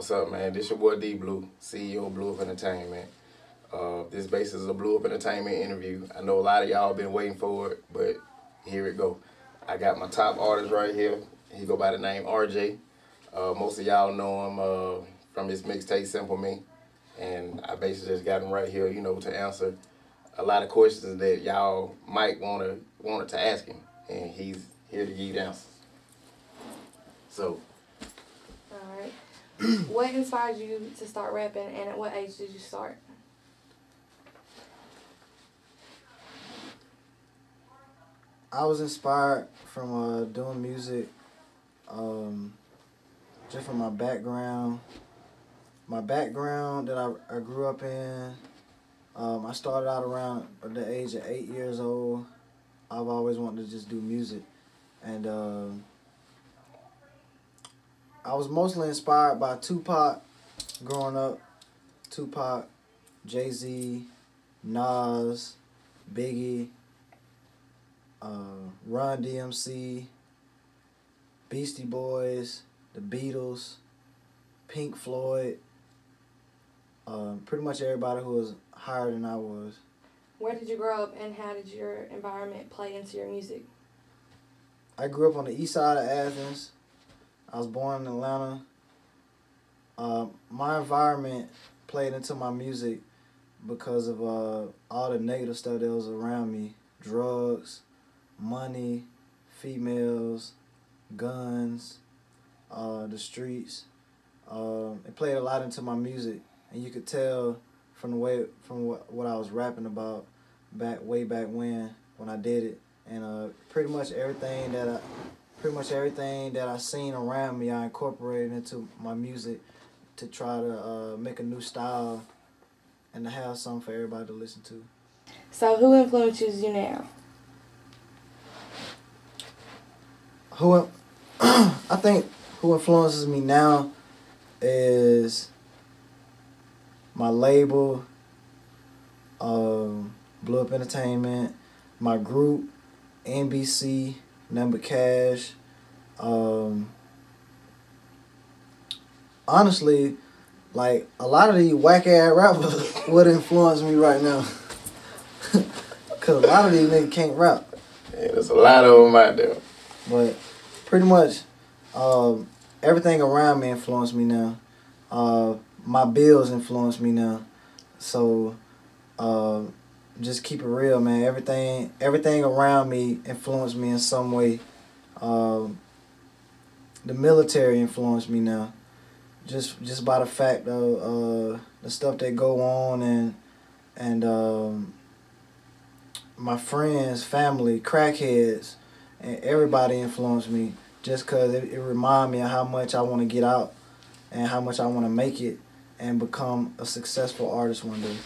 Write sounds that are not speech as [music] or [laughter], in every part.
What's up, man? This your boy D Blue, CEO of Blue Up Entertainment. Uh, this base is a Blue Up Entertainment interview. I know a lot of y'all been waiting for it, but here it go. I got my top artist right here. He go by the name RJ. Uh, most of y'all know him uh, from his mixtape Simple Me, and I basically just got him right here, you know, to answer a lot of questions that y'all might wanna wanted to ask him, and he's here to give you the answers. So. [clears throat] What inspired you to start rapping, and at what age did you start? I was inspired from uh, doing music, um, just from my background. My background that I, I grew up in, um, I started out around the age of eight years old. I've always wanted to just do music. And um, I was mostly inspired by Tupac growing up. Tupac, Jay Z, Nas, Biggie, uh, Run DMC, Beastie Boys, The Beatles, Pink Floyd, um, pretty much everybody who was higher than I was. Where did you grow up, and how did your environment play into your music? I grew up on the east side of Athens. I was born in Atlanta. Uh, my environment played into my music because of uh, all the negative stuff that was around me drugs, money, females, guns, uh, the streets. Um, it played a lot into my music, and you could tell from the way from what, what I was rapping about back way back when when I did it, and uh, pretty much everything that I pretty much everything that I seen around me, I incorporated into my music to try to uh, make a new style and to have something for everybody to listen to. So, who influences you now? Who [clears throat] I think who influences me now is my label, um, Blue Up Entertainment, my group, NBC, Number Cash. Um, honestly, like a lot of these whack ass rappers [laughs] would influence me right now. [laughs] Cause a lot of these niggas can't rap. Yeah, there's a lot of them out there. But pretty much, um, everything around me influenced me now. Uh, my bills influence me now. So, uh, just keep it real, man. Everything, everything around me influenced me in some way. Um, the military influenced me now. Just, just by the fact of uh, the stuff that go on and and um, my friends, family, crackheads, and everybody influenced me. Just cause it, it remind me of how much I want to get out and how much I want to make it and become a successful artist one day.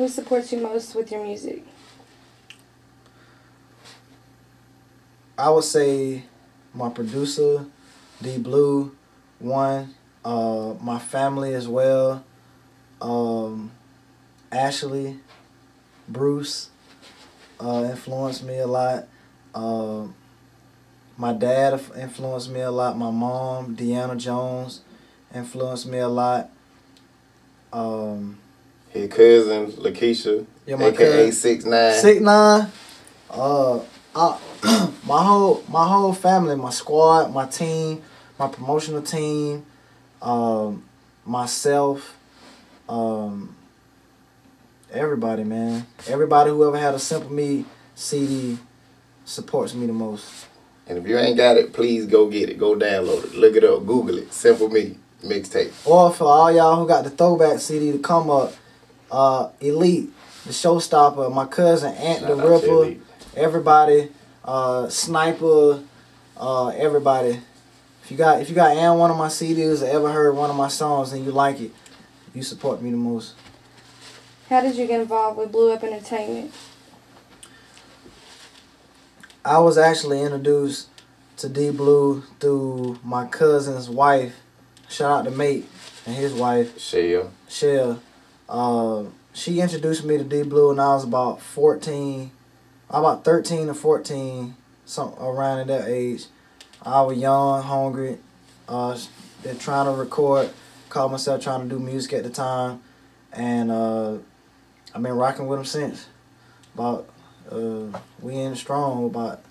Who supports you most with your music? I would say my producer, D Blue, one, uh, my family as well, um, Ashley, Bruce, uh, influenced me a lot. Uh, my dad influenced me a lot. My mom, Deanna Jones, influenced me a lot. Um, His cousin Lakeisha, Yeah, my aka. Six Nine. Six nine. Uh, I, [clears throat] my whole my whole family, my squad, my team, my promotional team, um, myself, um, everybody, man. Everybody who ever had a Simple Me CD supports me the most. And if you ain't got it, please go get it. Go download it. Look it up. Google it. Simple Me mixtape. Or for all y'all who got the throwback CD to come up, uh, Elite, the Showstopper, my cousin Ant the Shout out Ripper. Everybody, uh, Sniper, uh, everybody. If you got if you got and one of my CDs or ever heard one of my songs and you like it, you support me the most. How did you get involved with Blue Up Entertainment? I was actually introduced to D Blue through my cousin's wife. Shout out to Mate and his wife, Shell. Shell. Uh, she introduced me to D Blue when I was about 14, about 13 or 14, some around at that age. I was young, hungry, uh, they're trying to record called myself trying to do music at the time, and uh, I've been rocking with them since. About uh, we in strong about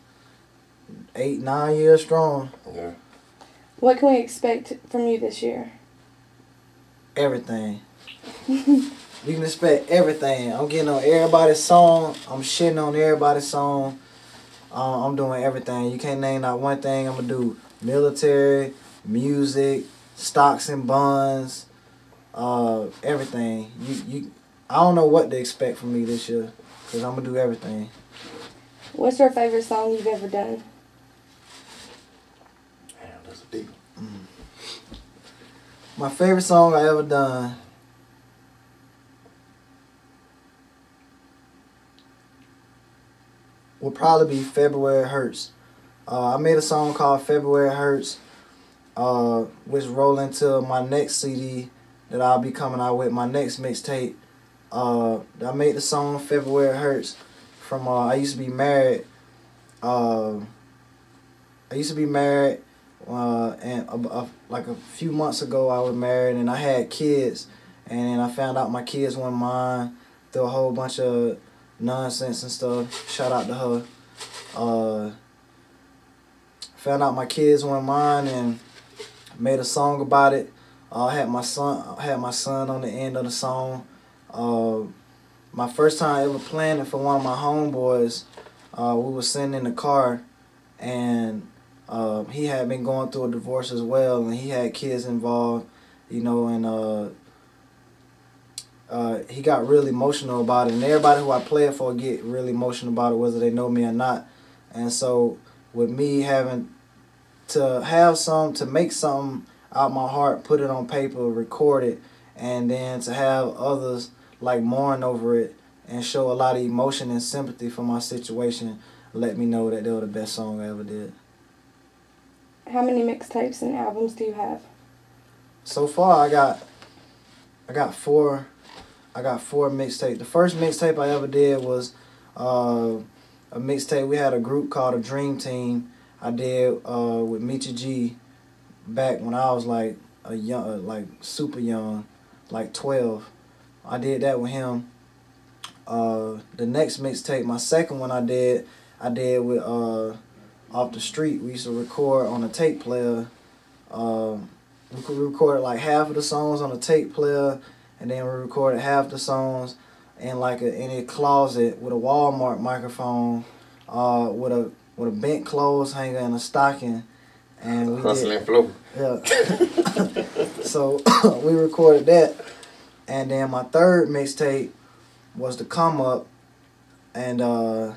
eight nine years strong. Yeah. What can we expect from you this year? Everything. You can expect everything. I'm getting on everybody's song. I'm shitting on everybody's song. Uh, I'm doing everything. You can't name not one thing I'm gonna do. Military, music, stocks and bonds, uh, everything. You you. I don't know what to expect from me this year, cause I'm gonna do everything. What's your favorite song you've ever done? Damn, that's a deep. one. My favorite song I ever done. Will probably be February Hurts. Uh, I made a song called February Hurts, uh, which roll into my next CD that I'll be coming out with, my next mixtape. Uh, I made the song February Hurts from, uh, I used to be married. Uh, I used to be married, uh, and like a few months ago I was married and I had kids, and I found out my kids weren't mine through a whole bunch of nonsense and stuff. Shout out to her. Uh, found out my kids weren't mine and made a song about it. Uh, I had my son I had my son on the end of the song. Uh, my first time ever playing it for one of my homeboys. Uh, we were sitting in the car, and uh, he had been going through a divorce as well, and he had kids involved, you know, and uh, he got really emotional about it. And everybody who I play it for get really emotional about it, whether they know me or not. And so, with me having to have some, to make something out my heart, put it on paper, record it, and then to have others like mourn over it and show a lot of emotion and sympathy for my situation, let me know that they were the best song I ever did. How many mixtapes and albums do you have? So far, I got, I got four, I got four mixtapes. The first mixtape I ever did was, uh, a mixtape. We had a group called a Dream Team. I did uh, with Micha G, back when I was like a young, uh, like super young, like twelve. I did that with him. Uh, the next mixtape, my second one I did, I did with uh, off the street. We used to record on a tape player. Um, we could record like half of the songs on a tape player, and then we recorded half the songs in like a in a closet with a Walmart microphone, uh, with a with a bent clothes hanger and a stocking, and we did, Hustling flow. yeah. [laughs] so [coughs] we recorded that, and then my third mixtape was the come up, and uh,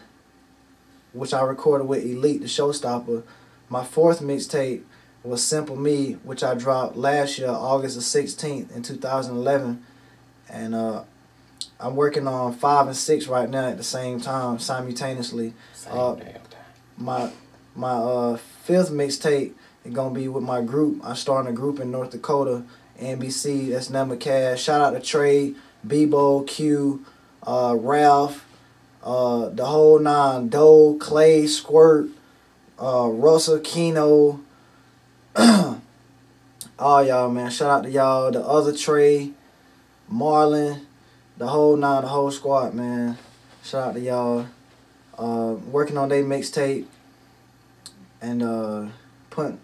which I recorded with Elite, the Showstopper. My fourth mixtape was Simple Me, which I dropped last year, August the sixteenth in two thousand eleven, and uh, I'm working on five and six right now at the same time, simultaneously Same Uh, damn time. my my uh fifth mixtape is gonna be with my group. I'm starting a group in North Dakota, NBC. That's Number Cash. Shout out to Trey, Bebo, Q, uh, Ralph, uh, the whole nine. Doe, Clay, Squirt, uh, Russell, Keno. [clears throat] All y'all, man. Shout out to y'all. The other Trey, Marlon, the whole nine, the whole squad, man. Shout out to y'all uh, working on their mixtape and uh,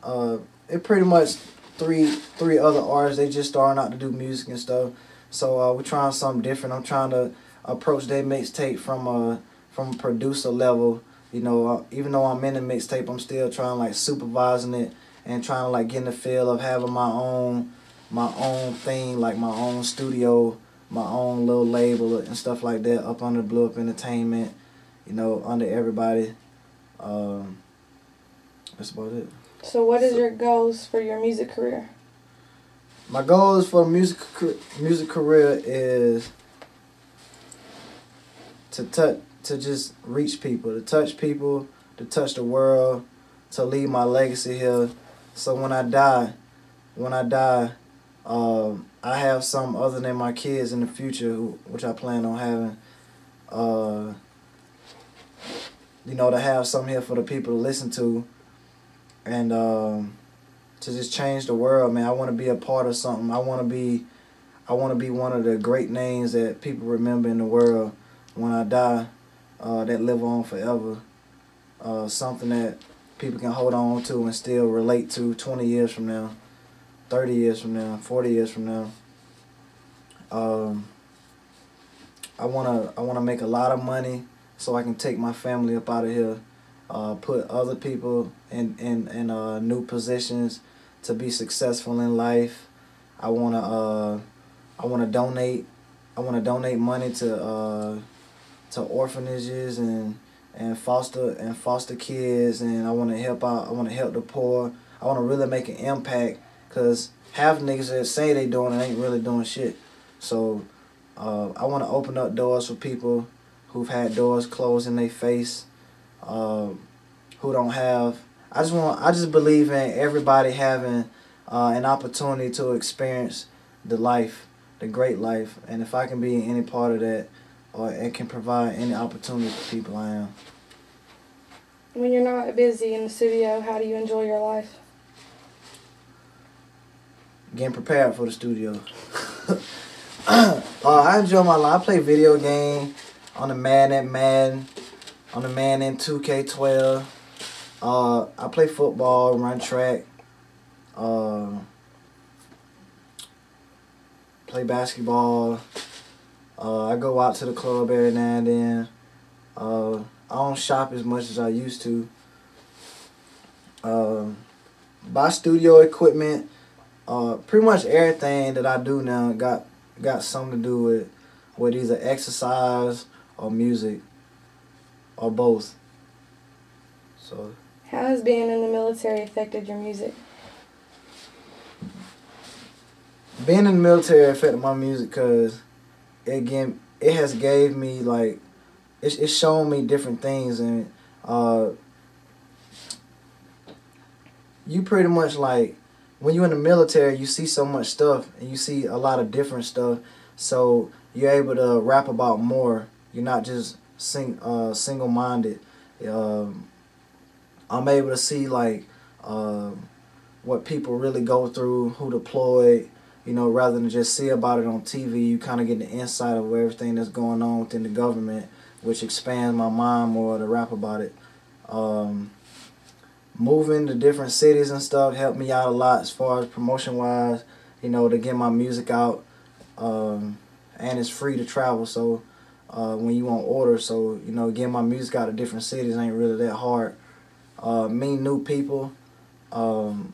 uh, it pretty much three three other artists. They just starting out to do music and stuff. So uh, we're trying something different. I'm trying to approach their mixtape from a from a producer level. You know, uh, even though I'm in the mixtape, I'm still trying like supervising it and trying to like get in the feel of having my own my own thing, like my own studio, my own little label and stuff like that up under Blue Up Entertainment you know, under everybody. Um, that's about it. So, what is your goals for your music career? My goals for music music career is to touch to just reach people, to touch people, to touch the world, to leave my legacy here. So when I die, when I die, um, I have some other than my kids in the future, who, which I plan on having. Uh, you know, to have something here for the people to listen to, and um, to just change the world, man. I want to be a part of something. I want to be, I want to be one of the great names that people remember in the world when I die, uh, that live on forever. Uh, something that people can hold on to and still relate to 20 years from now, 30 years from now, 40 years from now. Um, I wanna I wanna make a lot of money so I can take my family up out of here, uh, put other people in in in uh, new positions to be successful in life. I wanna uh, I wanna donate I wanna donate money to uh, to orphanages and and foster and foster kids and I want to help out I want to help the poor I want to really make an impact because half niggas that say they doing it ain't really doing shit so uh, I want to open up doors for people who've had doors closed in their face uh, who don't have I just want I just believe in everybody having uh, an opportunity to experience the life the great life and if I can be any part of that or it can provide any opportunity for people I am. When you're not busy in the studio, how do you enjoy your life? Getting prepared for the studio. [laughs] uh, I enjoy my life. I play video game on the Madden at Madden, on the Madden 2K12. Uh, I play football, run track, uh, play basketball. Uh, I go out to the club every now and then. Uh, I don't shop as much as I used to. Uh, buy studio equipment. Uh, pretty much everything that I do now got got something to do with with either exercise or music or both. So. How has being in the military affected your music? Being in the military affected my music because again, it has gave me like, it's it's shown me different things and uh. You pretty much like, when you're in the military, you see so much stuff and you see a lot of different stuff, so you're able to rap about more. You're not just sing uh single minded. Um, I'm able to see like um, what people really go through, who deployed, you know, rather than just see about it on TV, you kind of get the insight of everything that's going on within the government, which expands my mind more to rap about it. Um, moving to different cities and stuff helped me out a lot as far as promotion wise, you know, to get my music out. Um, and it's free to travel, so uh, when you want order, so you know, getting my music out of different cities ain't really that hard. Uh, meet new people. Um,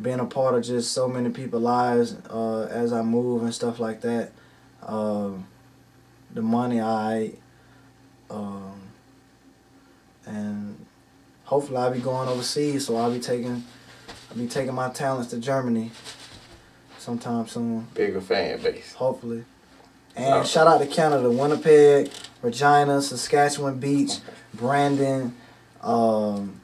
being a part of just so many people's lives uh, as I move and stuff like that. Um, the money I, um, and hopefully I'll be going overseas, so I'll be taking, I'll be taking my talents to Germany, sometime soon. Bigger fan base. Hopefully. And shout out to Canada, Winnipeg, Regina, Saskatchewan Beach, Brandon, um,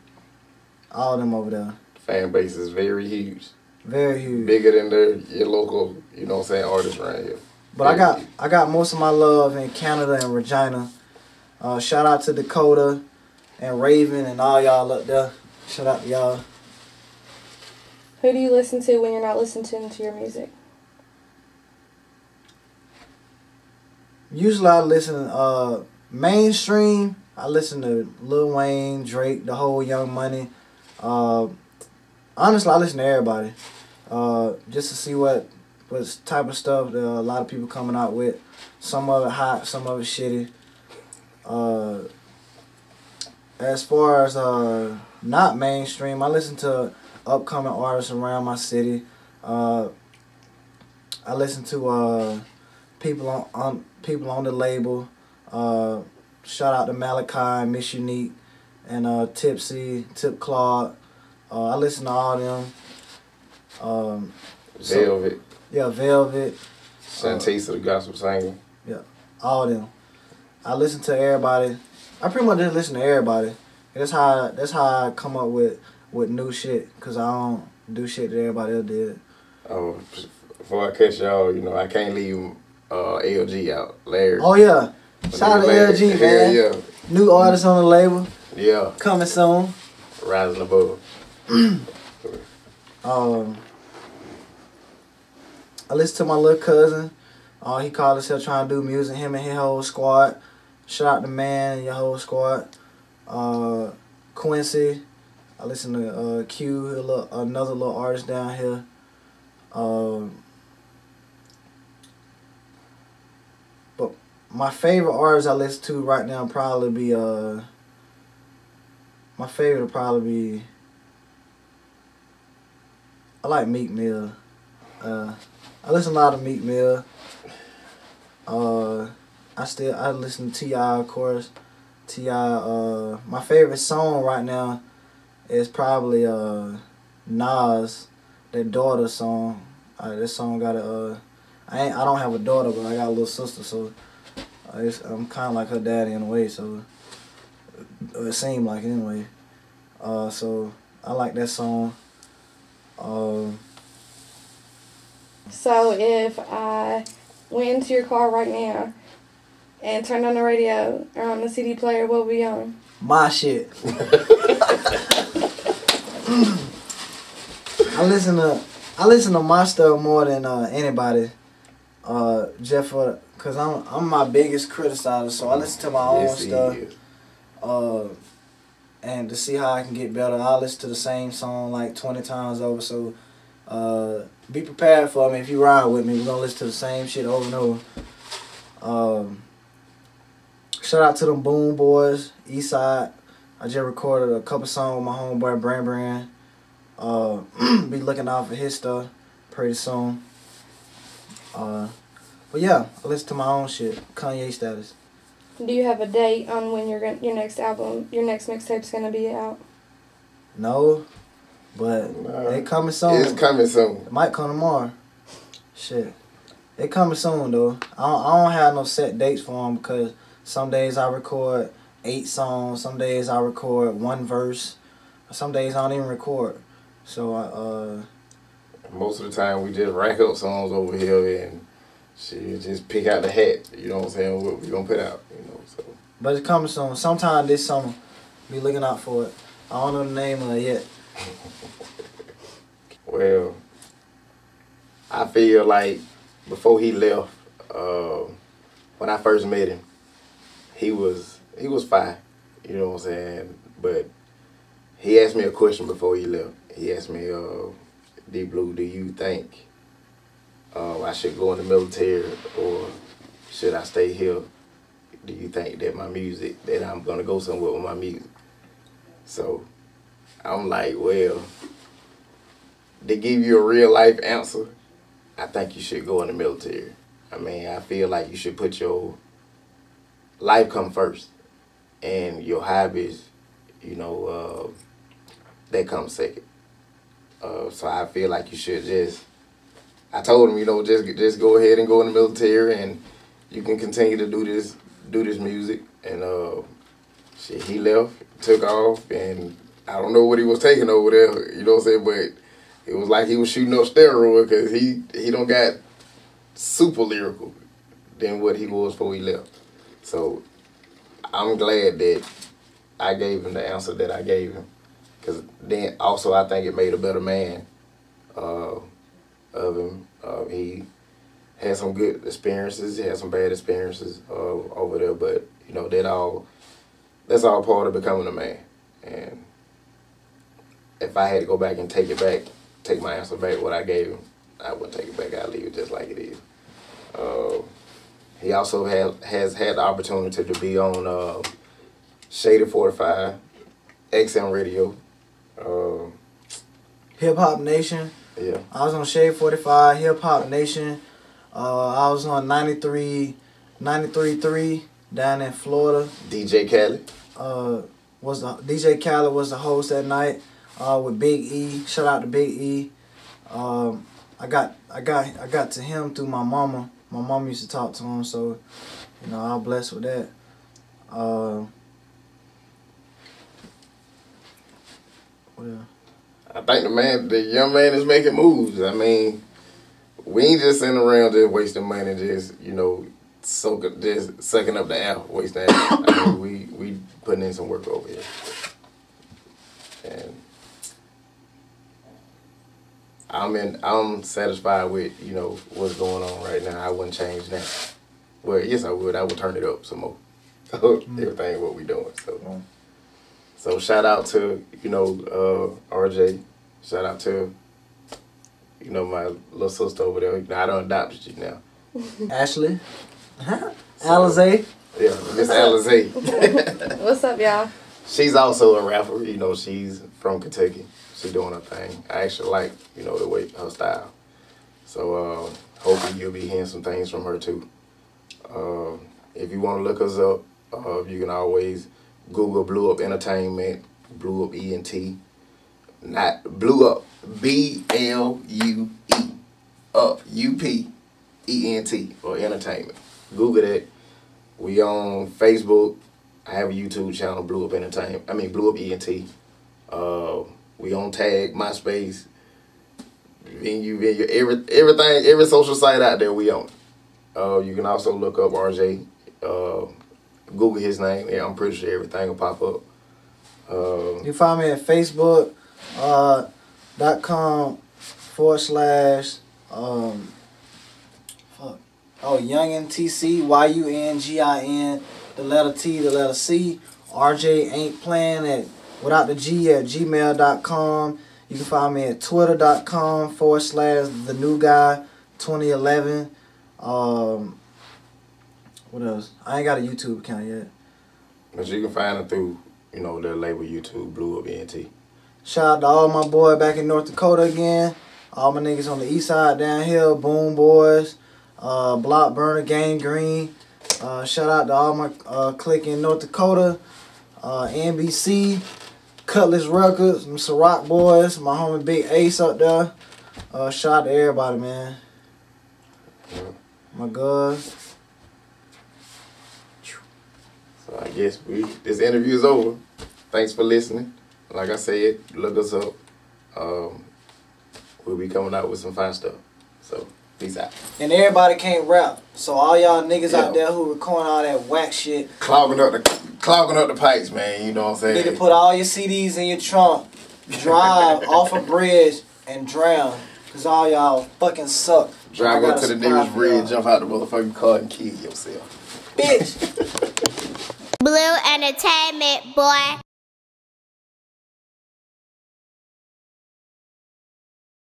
all of them over there fan base is very huge. Very huge. Bigger than the your local, you know what I'm saying, artists around here. But very I got huge. I got most of my love in Canada and Regina. Uh, shout out to Dakota and Raven and all y'all up there. Shout out to y'all. Who do you listen to when you're not listening to your music? Usually I listen uh mainstream. I listen to Lil Wayne, Drake, the whole Young Money. Uh, honestly, I listen to everybody, uh, just to see what what type of stuff that a lot of people coming out with. Some of it hot, some of it shitty. Uh, as far as uh, not mainstream, I listen to upcoming artists around my city. Uh, I listen to uh, people on, on people on the label. Uh, shout out to Malachi, Miss Unique, and uh, Tipsy, Tip Clarke. Uh, I listen to all them. Um, Velvet. So, yeah, Velvet. Uh, the gospel singer. Yeah, all them. I listen to everybody. I pretty much just listen to everybody. That's how that's how I come up with with new shit. Cause I don't do shit that everybody else did. Oh, before I catch y'all, you know I can't leave uh, LG out. Larry. Oh yeah, shout out to LG man. Yeah, yeah. New artist on the label. Yeah. Coming soon. Rising above. [clears throat] Um, I listen to my little cousin. Uh, he called himself trying to do music. Him and his whole squad. Shout out to man your whole squad. Uh, Quincy. I listen to uh, Q, little, another little artist down here. Um, but my favorite artist I listen to right now probably be uh. My favorite would probably be. I like Meek Mill. Uh, I listen a lot of Meek Mill. Uh, I still I listen to T.I. of course. Ti. Uh, my favorite song right now is probably uh Nas, that daughter song. Uh, this song got a. Uh, I ain't I don't have a daughter, but I got a little sister, so uh, I'm kind of like her daddy in a way. So it seemed like anyway. Uh, so I like that song. Um, So if I went into your car right now and turned on the radio or on the CD player, what would be on? my shit. I listen to I listen to my stuff more than uh, anybody. Uh, just for cause I'm I'm my biggest criticizer, so I listen to my own Yes, stuff. Uh, and to see how I can get better, I listen to the same song like twenty times over. So, uh, be prepared for me if you ride with me. We're gonna listen to the same shit over and over. Um, shout out to them Boom Boys, Eastside. I just recorded a couple songs with my homeboy Brand Brand. Uh, [clears throat] be looking out for his stuff pretty soon. Uh, but yeah, I listen to my own shit. Kanye status. Do you have a date on when your your next album, your next mixtape's gonna be out? No, but Nah, they coming soon. It's coming soon. It might come tomorrow. Shit. They coming soon though. I don't, I don't have no set dates for them because some days I record eight songs, some days I record one verse, some days I don't even record. So I uh Most of the time, we just rack up songs over here and she just pick out the hat. You know what I'm saying? What we gonna put out? You know. So but it's coming soon. Sometime this summer. Be looking out for it. I don't know the name of it yet. [laughs] well, I feel like before he left, uh, when I first met him, he was he was fine. You know what I'm saying? But he asked me a question before he left. He asked me, uh, D Blue, do you think uh, I should go in the military or should I stay here? Do you think that my music, that I'm gonna go somewhere with my music? So I'm like, well, to give you a real life answer, I think you should go in the military. I mean, I feel like you should put your life come first, and your hobbies, you know, uh, they come second. Uh, so I feel like you should just. I told him, you know, just just go ahead and go in the military, and you can continue to do this do this music. And uh, shit, he left, took off, and I don't know what he was taking over there. You know what I'm saying? But it was like he was shooting up steroid because he he don't got super lyrical than what he was before he left. So I'm glad that I gave him the answer that I gave him because then also I think it made a better man uh, of him. Uh, he had some good experiences, he had some bad experiences uh, over there, but you know that all that's all part of becoming a man. And if I had to go back and take it back, take my answer back, what I gave him, I wouldn't take it back. I'd leave it just like it is. Uh, he also has has had the opportunity to be on uh, Shady 45, XM Radio. Uh, Hip Hop Nation. yeah, I was on Shade 45, Hip Hop Nation. Uh, I was on 93, 93.3 down in Florida. DJ Khaled. Uh, was the DJ Khaled was the host that night uh, with Big E. Shout out to Big E. Um, I got I got I got to him through my mama. My mom used to talk to him, so you know I'm blessed with that. Uh? I think the man, the young man is making moves. I mean, we ain't just sitting around just wasting money, just you know, soaking, just sucking up the air, wasting. I mean, we we putting in some work over here, and I'm in. I'm satisfied with you know what's going on right now. I wouldn't change that. Well, yes, I would. I would turn it up some more. [laughs] Everything what we doing. So, Mm. so shout out to you know uh, RJ. Shout out to you know my little sister over there. Now, I don't adopt you now. [laughs] Ashley. Alizé. Yeah, Miss Alizé. [laughs] What's up, y'all? she's also a rapper. You know, she's from Kentucky. She doing her thing. I actually like you know the way her style. So uh, hopefully you'll be hearing some things from her too. Uh, if you want to look us up, uh, you can always Google Blue Up Entertainment, Blue Up ENT, not Blue Up B L U E Up U P E N T or Entertainment. Google that. We on Facebook. I have a YouTube channel, Blue Up Entertainment. I mean Blue Up ENT. Uh, we on Tag, MySpace, venue, venue, every everything, every social site out there. We on. Uh, you can also look up RJ. Uh, Google his name. Yeah, I'm pretty sure everything will pop up. Uh, You find me at Facebook uh, dot com forward slash um fuck oh Yungin TC Y U N G I N the letter T the letter C RJ ain't playing at without the G at gmail.com. You can find me at twitter.com forward slash the new guy 2011. Um, what else? I ain't got a YouTube account yet. but you can find it through, you know, the label YouTube, Blue or ENT. Shout out to all my boy back in North Dakota again. All my niggas on the east side down here, Boom Boys, uh, Block Burner, Gang Green. Uh, shout out to all my uh, clique in North Dakota, uh, NBC, Cutlass Records, them Ciroc Boys, my homie Big Ace up there. Uh, shout out to everybody, man. My God. So I guess we this interview is over. Thanks for listening. Like I said, look us up. Um, we'll be coming out with some fun stuff. So peace out. And everybody can't rap. So all y'all niggas Yeah. out there who recording all that whack shit, Clogging up the clogging up the pipes, man. You know what I'm Need saying? to put all your CDs in your trunk, drive [laughs] off a bridge, and drown. Cause all y'all fucking suck. Drive I up to a the nearest bridge, jump out the motherfucking car, and kill yourself. Bitch. [laughs] Blue Entertainment, boy.